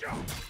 Jump!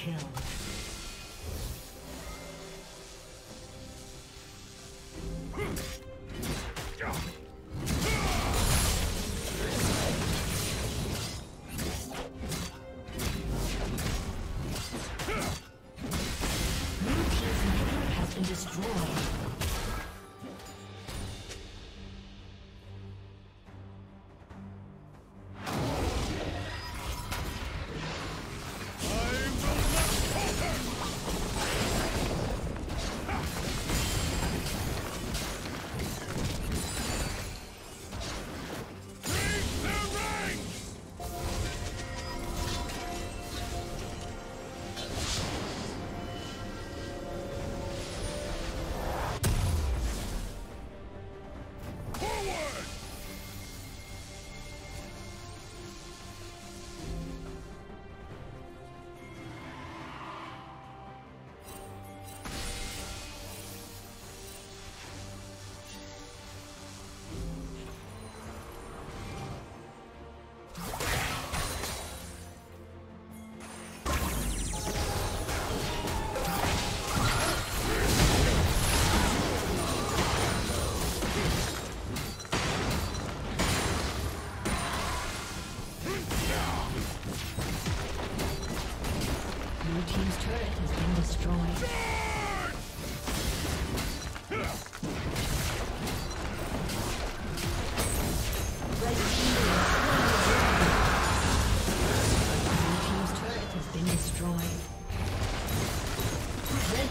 Kill.